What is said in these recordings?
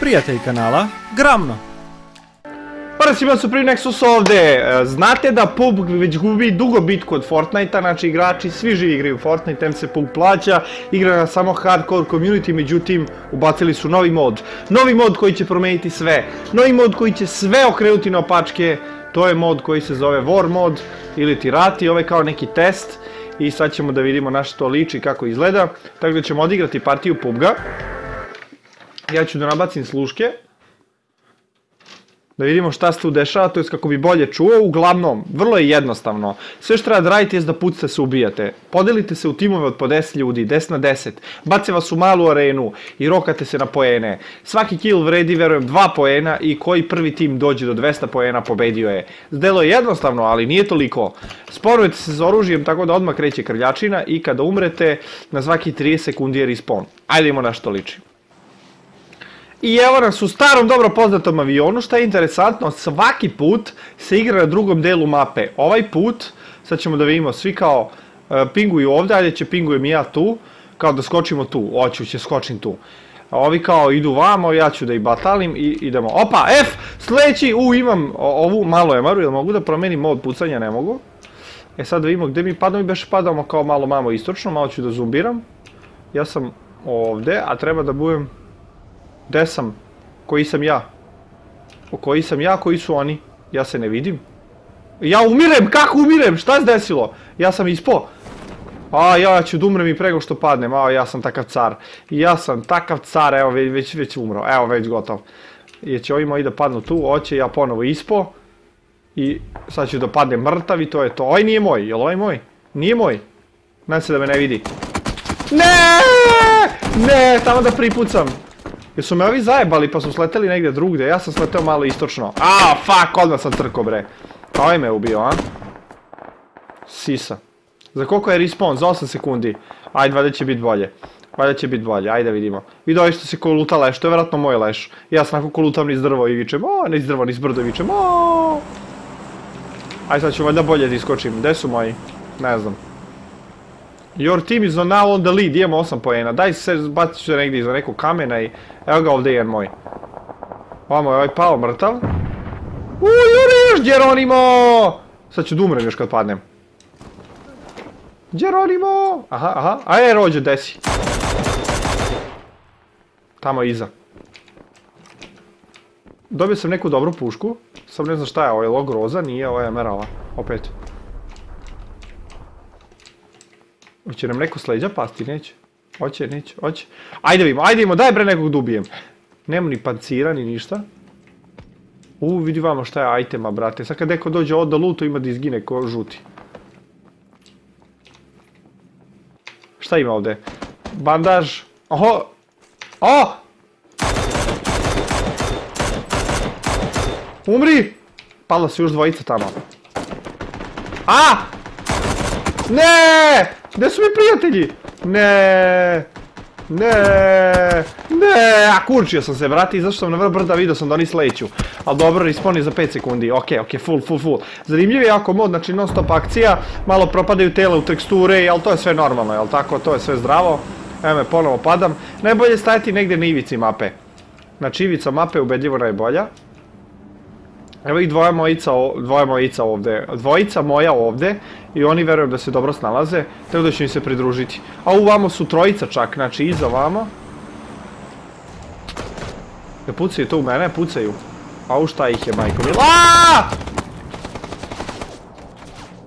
prijatelj kanala Gramno. Prvo svima su prvi Nexus ovde. E, Znate da PUBG već gubi dugo bitku od Fortnite-a, znači igrači svi živi igraju Fortnite, tem se PUBG plaća, igra na samo hardcore community, međutim ubacili su novi mod. Novi mod koji će promeniti sve. Novi mod koji će sve okrenuti na opačke. To je mod koji se zove War mod ili Tirati, ovo je kao neki test. I sad ćemo da vidimo na što to liči, kako izgleda. Tako da ćemo odigrati partiju PUBG-a. Ja ću da nabacim sluške. Da vidimo šta se tu dešava, to je kako bi bolje čuo. Uglavnom, vrlo je jednostavno. Sve što treba da radite je da pucate se ubijate. Podelite se u timove od po 10 ljudi, 10 na 10. Bace vas u malu arenu i rokate se na poene. Svaki kill vredi, verujem, 2 poena i koji prvi tim dođe do 200 poena pobedio je. Zdelo je jednostavno, ali nije toliko. Sporujete se s oružjem tako da odmah kreće krljačina i kada umrete, na svaki 30 sekundi je respawn. Ajde imamo na što liči. I evo nas u starom dobro poznatom avionu, šta je interesantno, svaki put se igra na drugom delu mape. Ovaj put, sad ćemo da vidimo, svi kao e, pinguju ovde, ajde će pingujem i ja tu, kao da skočimo tu, oću će skočim tu. Ovi kao idu vamo, ja ću da ih batalim i idemo. Opa, F, sledeći, u imam ovu malo emaru, jel mogu da promenim mod pucanja, ne mogu. E sad da vidimo gde mi padamo i beše padamo kao malo mamo istočno, malo ću da zumbiram. Ja sam ovde, a treba da budem Gde sam? Koji sam ja? O koji sam ja, koji su oni? Ja se ne vidim. Ja umirem, kako umirem? Šta se desilo? Ja sam ispo. A, ja ću da umrem i prego što padnem. A, ja sam takav car. Ja sam takav car, evo, već, već, umro. Evo, već gotov. I će ovi moji da padnu tu, hoće ja ponovo ispo. I sad ću da padnem mrtav i to je to. Ovaj nije moj, jel ovaj moj? Nije moj. Nadam se da me ne vidi. Ne! Ne, tamo da pripucam. Jesu me ovi zajebali pa su sleteli negdje drugdje, ja sam sleteo malo istočno. A, fuck, odmah sam trko bre. Pa ovaj me ubio, a? Sisa. Za koliko je respawn? Za 8 sekundi. Ajde, valjda će biti bolje. Valjda će biti bolje, ajde vidimo. Vidi ovaj što se koluta leš, to je vjerojatno moj leš. Ja sam onako kolutam niz drvo i vičem, o, niz drvo, niz brdo i vičem, o. Ajde sad ću valjda bolje da iskočim. Gde su moji? Ne znam. Your team is now on the lead, imamo 8 poena. Daj se, bacit ću negdje iza nekog kamena i... Evo ga ovdje jedan moj. Ovamo je ovaj pao mrtav. Uuu, juriš, Geronimo! Sad ću da umrem još kad padnem. Geronimo! Aha, aha, ajde rođe, desi. Tamo iza. Dobio sam neku dobru pušku. Sam ne znam šta je, ovo je log roza, nije, ovo je emerala. Opet. Hoće nam neko s leđa pasti, neće? Hoće, neće, hoće. Ajde vidimo, ajde vidimo, daj bre nekog da ubijem. Nema ni pancira, ni ništa. U, vidi vamo šta je itema, brate. Sad kad neko dođe od da luto, ima da izgine ko žuti. Šta ima ovde? Bandaž. Oho! O! Umri! Pala su još dvojica tamo. A! Ne! Gde su mi prijatelji? Ne! Ne! Ne! A kurčio sam se, vrati, zašto sam na vrh brda vidio sam da oni sleću. Ali dobro, respawn za 5 sekundi, ok, ok, full, full, full. Zanimljiv je jako mod, znači non stop akcija, malo propadaju tela u teksture, ali to je sve normalno, jel tako, to je sve zdravo. Evo me, ponovo padam. Najbolje je stajati negdje na ivici mape. Znači ivica mape je ubedljivo najbolja. Evo ih dvoja mojica, dvoja mojica ovde, dvojica moja ovde i oni verujem da se dobro snalaze, tako da ću im se pridružiti. A u vamo su trojica čak, znači iza vamo. Ne pucaju to u mene, pucaju. A u šta ih je, majko mila?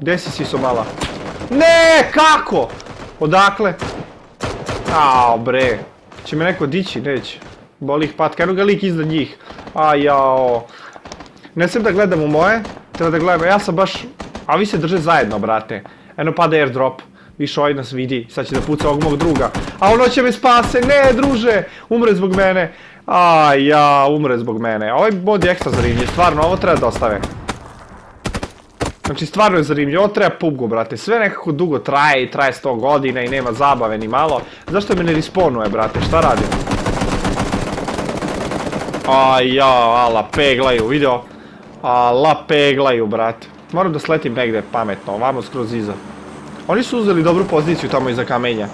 Gde si si mala? Ne, kako? Odakle? Ao bre. Će me neko dići, neće. Boli ih patka, eno ga lik iznad njih. A jao. Ne smijem da gledam u moje, treba da gledam, ja sam baš... A vi se drže zajedno, brate. Eno pada airdrop. Više ovaj nas vidi, sad će da puca ovog mog druga. A ono će me spase, ne druže, umre zbog mene. A ja, umre zbog mene. Ovaj mod je ekstra zanimljiv, stvarno, ovo treba da ostave. Znači, stvarno je zanimljivo, ovo treba PUBG-u, brate. Sve nekako dugo traje i traje 100 godina i nema zabave ni malo. Zašto me ne respawnuje, brate, šta radim? A ja, ala, peglaju, vidio? Ala, peglaju, brate. Moram da sletim negde pametno, ovamo skroz iza. Oni su uzeli dobru poziciju tamo iza kamenja.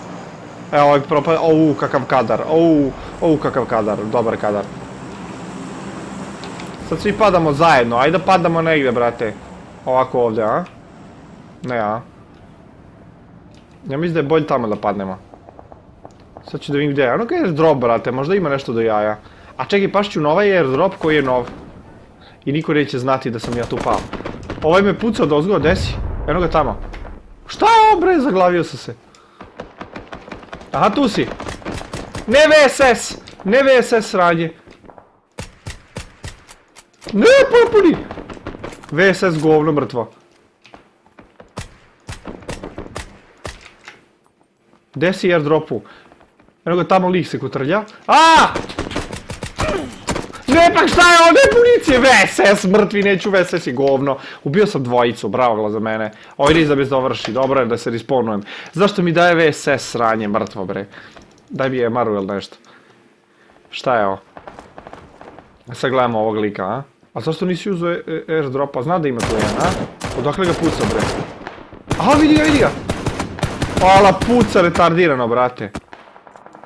Evo, ovaj propad, ou, kakav kadar, ou, ou, kakav kadar, dobar kadar. Sad svi padamo zajedno, ajde da padamo negdje, brate. Ovako ovdje, a? Ne, a? Ja mislim da je bolje tamo da padnemo. Sad ću da vidim gdje je. Ono kaj je drop, brate, možda ima nešto do jaja. A čekaj, pašću na ovaj airdrop koji je nov. I niko neće znati da sam ja tu pao. Ovaj me pucao od ozgo, desi. Eno ga tamo. Šta ovo bre, zaglavio sam se. Aha, tu si. Ne VSS! Ne VSS sranje. Ne, popuni! VSS govno mrtvo. Gde si airdropu? Eno ga tamo lik se kotrlja. A! Pa šta je ovdje municije? VSS, mrtvi, neću VSS i govno. Ubio sam dvojicu, bravo za mene. Ovo ide da bez dovrši, dobro je da se respawnujem. Zašto mi daje VSS sranje, mrtvo bre? Daj mi je Maru ili nešto. Šta je ovo? Sad gledamo ovog lika, a? A zašto nisi uzeo e, e, airdropa? Zna da ima tu jedan, a? Odakle ga puca, bre? Aha, vidi ga, vidi ga! Ala, puca retardirano, brate.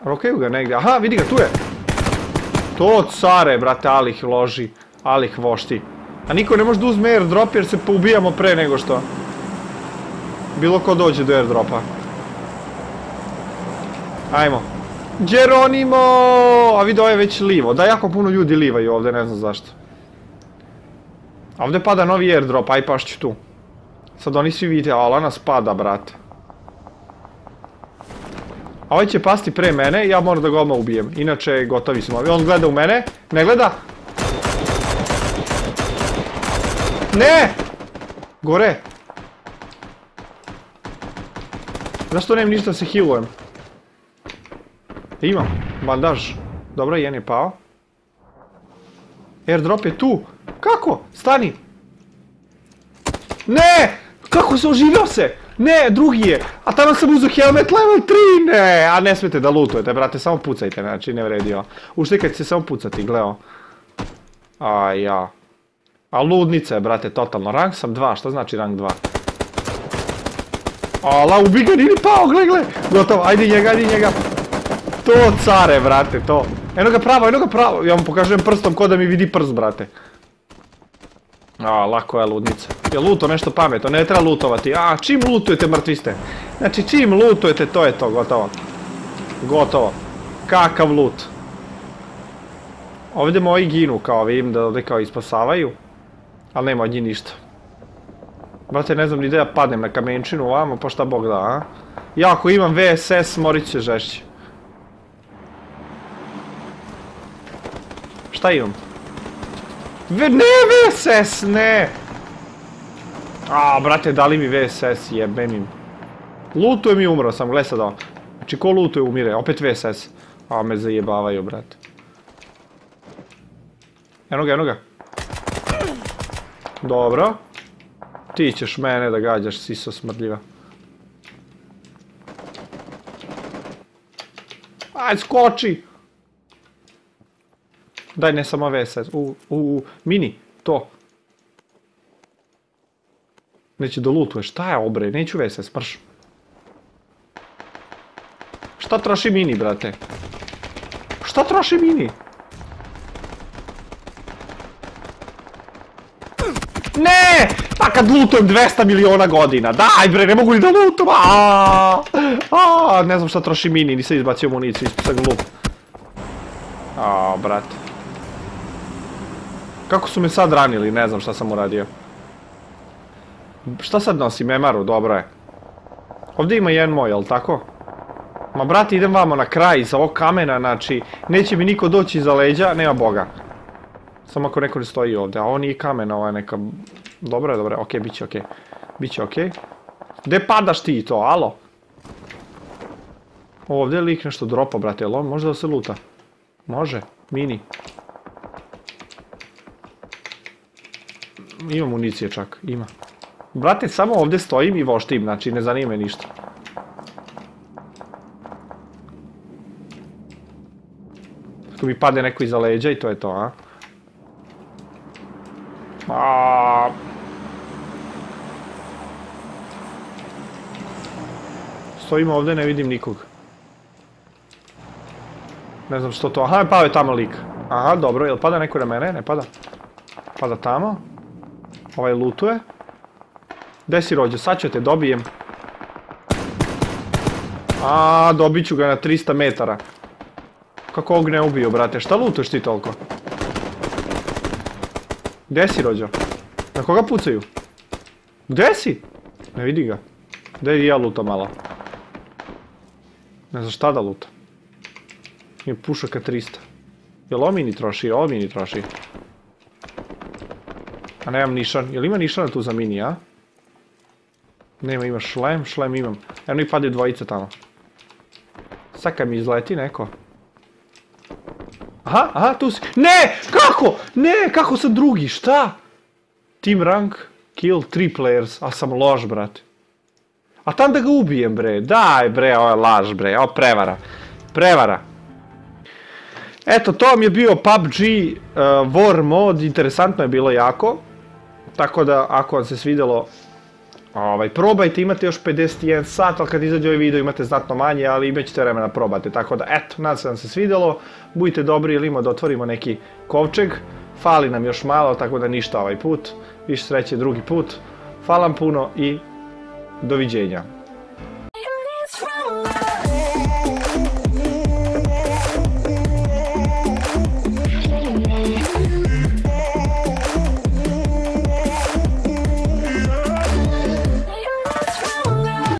Rokaju ga negdje. Aha, vidi ga, tu je! To care, brate, Alih loži. Alih vošti. A niko ne može da uzme airdrop jer se poubijamo pre nego što. Bilo ko dođe do airdropa. Ajmo. Geronimo! A vidi, ovo je već livo. Da, jako puno ljudi livaju ovdje, ne znam zašto. A ovdje pada novi airdrop, aj pašću tu. Sad oni svi vidite, ala nas pada, brate. Ovaj će pasti pre mene ja moram da ga odmah ubijem. Inače, gotovi smo. On gleda u mene. Ne gleda. Ne! Gore. Zašto nemam ništa da se healujem? Imam. Bandaž. Dobro, jedan je pao. Airdrop je tu. Kako? Stani. Ne! Kako se oživio se? Ne, drugi je. A tamo sam uzeo helmet level 3, ne. A ne smete da lutujete, brate, samo pucajte, znači ne vredio. Uštikajte se samo pucati, gleo. A ja. A ludnica je, brate, totalno. Rang sam 2, šta znači rang 2? Ala, ubi ga, nini pao, gle, gle. Gotovo, ajde njega, ajde njega. To care, brate, to. Eno ga pravo, eno ga pravo. Ja mu pokažem prstom ko da mi vidi prst, brate. A, lako je ludnica. Je luto nešto pametno, ne treba lutovati. A, čim lutujete, mrtvi ste. Znači, čim lutujete, to je to, gotovo. Gotovo. Kakav lut. Ovdje moji ginu, kao vidim da ovdje kao ispasavaju. Ali nema od njih ništa. Brate, ne znam ni da ja padnem na kamenčinu ovamo, pa šta bog da, a? Ja ako imam VSS, morit će žešće. Šta imam? Ne VSS, ne! A, brate, dali mi VSS, jebem im. Lutujem i umro sam, gledaj sad ovo. Znači, ko lutuje umire, opet VSS. A, me zajebavaju, brate. Eno ga, eno ga. Dobro. Ti ćeš mene da gađaš, siso smrdljiva. Aj, skoči! Daj, ne samo VSS. U, u, mini, to. Neće da lutuje, šta je obre, neću VSS, mrš. Šta troši mini, brate? Šta troši mini? Ne! Pa kad lutujem 200 miliona godina, daj bre, ne mogu ni da lutujem, aaaa, ne znam šta troši mini, nisam izbacio municiju, sam glup. Aaaa, brate. Kako su me sad ranili, ne znam šta sam uradio. Šta sad nosim, Emaru, dobro je. Ovdje ima jedan moj, jel tako? Ma brati, idem vamo na kraj iz ovog kamena, znači, neće mi niko doći iza leđa, nema boga. Samo ako neko ne stoji ovdje, a ovo nije kamen, ovo je neka... Dobro je, dobro je, okej, bit će okej. Biće okej. Gde padaš ti to, alo? Ovdje je lik nešto dropa, brate, jel on može da se luta? Može, mini. Ima municije čak, ima. Brate, samo ovdje stojim i voštim, znači ne zanima me ništa. Ako mi pade neko iza leđa i to je to, a? A... Stojim ovdje, ne vidim nikog. Ne znam što to, aha, pao je tamo lik. Aha, dobro, jel pada neko na mene? Ne pada. Pada tamo. Ovaj lutuje. Gde si rođe? Sad ću te dobijem. A, dobit ću ga na 300 metara. Kako ovog ne ubio, brate? Šta lutuješ ti toliko? Gde si rođo? Na koga pucaju? Gde si? Ne vidi ga. Gde i ja lutam malo? Ne znam šta da luta. Ima pušaka 300. Jel omini troši? Omini troši. A nemam nišan. Jel ima nišana tu za mini, a? Nema, ima šlem, šlem imam. Evo mi padaju dvojice tamo. Sad kad mi izleti neko. Aha, aha, tu si. Ne! Kako? Ne, kako sam drugi? Šta? Team rank, kill, three players. A sam loš, brate. A tam da ga ubijem, bre. Daj, bre, ovo je laž, bre. Ovo prevara. Prevara. Eto, to vam je bio PUBG uh, War mod. Interesantno je bilo jako. Tako da, ako vam se svidelo, Ovaj, probajte, imate još 51 sat, ali kad izađe ovaj video imate znatno manje, ali imat ćete vremena da probate. Tako da, eto, nadam se da vam se svidelo. Budite dobri ili ima da otvorimo neki kovčeg. Fali nam još malo, tako da ništa ovaj put. Više sreće drugi put. Hvala vam puno i doviđenja.